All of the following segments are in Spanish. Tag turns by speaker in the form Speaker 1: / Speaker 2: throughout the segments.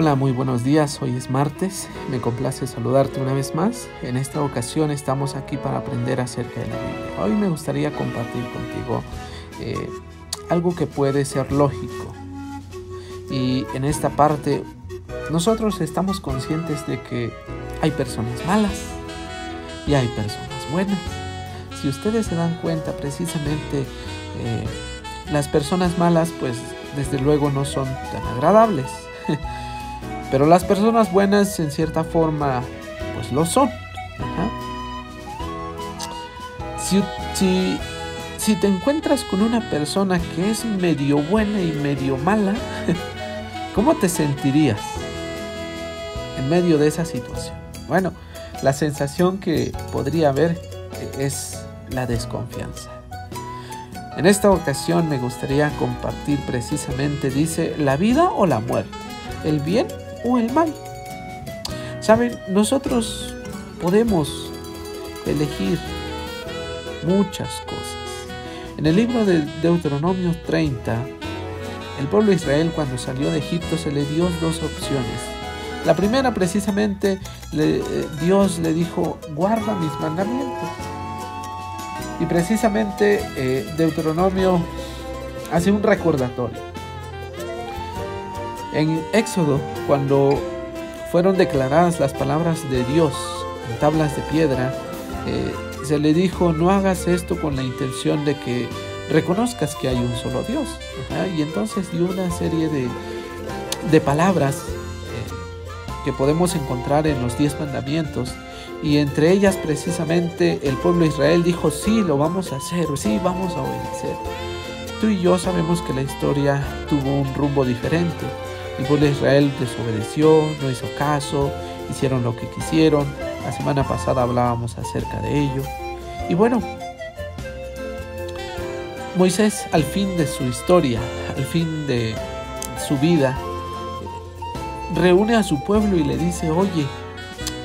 Speaker 1: Hola, muy buenos días. Hoy es martes. Me complace saludarte una vez más. En esta ocasión estamos aquí para aprender acerca de la Biblia. Hoy me gustaría compartir contigo eh, algo que puede ser lógico. Y en esta parte, nosotros estamos conscientes de que hay personas malas y hay personas buenas. Si ustedes se dan cuenta, precisamente eh, las personas malas, pues desde luego no son tan agradables. Pero las personas buenas en cierta forma pues lo son. Si, si, si te encuentras con una persona que es medio buena y medio mala, ¿cómo te sentirías en medio de esa situación? Bueno, la sensación que podría haber es la desconfianza. En esta ocasión me gustaría compartir precisamente, dice, la vida o la muerte, el bien o el mal. Saben, nosotros podemos elegir muchas cosas. En el libro de Deuteronomio 30, el pueblo de Israel cuando salió de Egipto se le dio dos opciones. La primera precisamente eh, Dios le dijo, guarda mis mandamientos. Y precisamente eh, Deuteronomio hace un recordatorio. En Éxodo, cuando fueron declaradas las palabras de Dios en tablas de piedra, eh, se le dijo, no hagas esto con la intención de que reconozcas que hay un solo Dios. Y entonces dio una serie de, de palabras eh, que podemos encontrar en los diez mandamientos. Y entre ellas precisamente el pueblo de Israel dijo, sí, lo vamos a hacer, sí, vamos a obedecer. Tú y yo sabemos que la historia tuvo un rumbo diferente. El Israel desobedeció, no hizo caso, hicieron lo que quisieron. La semana pasada hablábamos acerca de ello. Y bueno, Moisés al fin de su historia, al fin de su vida, reúne a su pueblo y le dice, oye,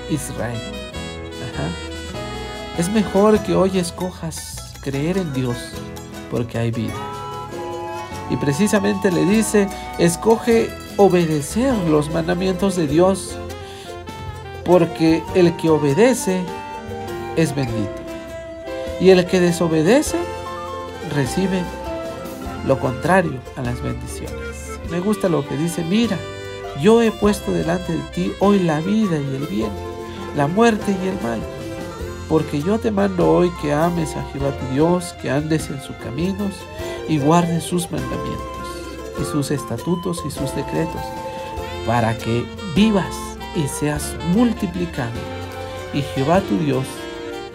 Speaker 1: Israel, es mejor que hoy escojas creer en Dios porque hay vida. Y precisamente le dice, escoge obedecer los mandamientos de Dios, porque el que obedece es bendito. Y el que desobedece recibe lo contrario a las bendiciones. Me gusta lo que dice, mira, yo he puesto delante de ti hoy la vida y el bien, la muerte y el mal, porque yo te mando hoy que ames a Jehová tu Dios, que andes en sus caminos y guardes sus mandamientos y sus estatutos y sus decretos, para que vivas y seas multiplicado, y Jehová tu Dios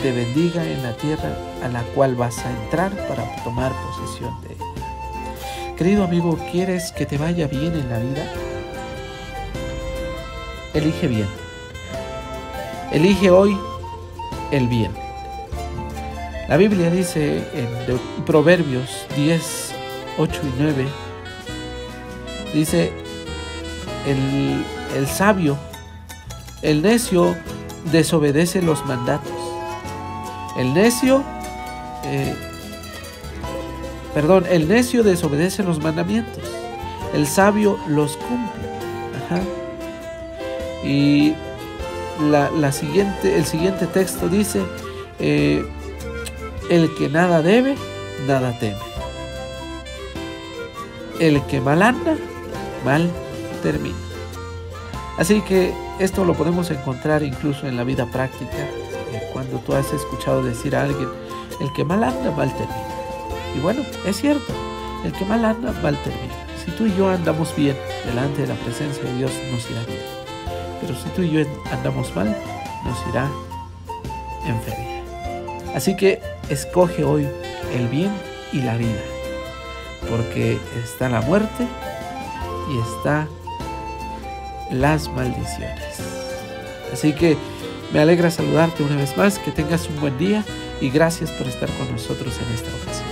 Speaker 1: te bendiga en la tierra a la cual vas a entrar para tomar posesión de ella. Querido amigo, ¿quieres que te vaya bien en la vida? Elige bien. Elige hoy el bien. La Biblia dice en Proverbios 10, 8 y 9, Dice, el, sabio, el necio desobedece los mandatos. El necio, eh, perdón, el necio desobedece los mandamientos. El sabio los cumple. Y la, siguiente, el siguiente texto dice, eh, el que nada debe, nada teme. El que mal anda, mal termina. Así que esto lo podemos encontrar incluso en la vida práctica, eh, cuando tú has escuchado decir a alguien, el que mal anda, mal termina. Y bueno, es cierto, el que mal anda, mal termina. Si tú y yo andamos bien delante de la presencia de Dios, nos irá bien. Pero si tú y yo andamos mal, nos irá en feria. Así que escoge hoy el bien y la vida, porque está la muerte y está las maldiciones. Así que me alegra saludarte una vez más, que tengas un buen día y gracias por estar con nosotros en esta ocasión.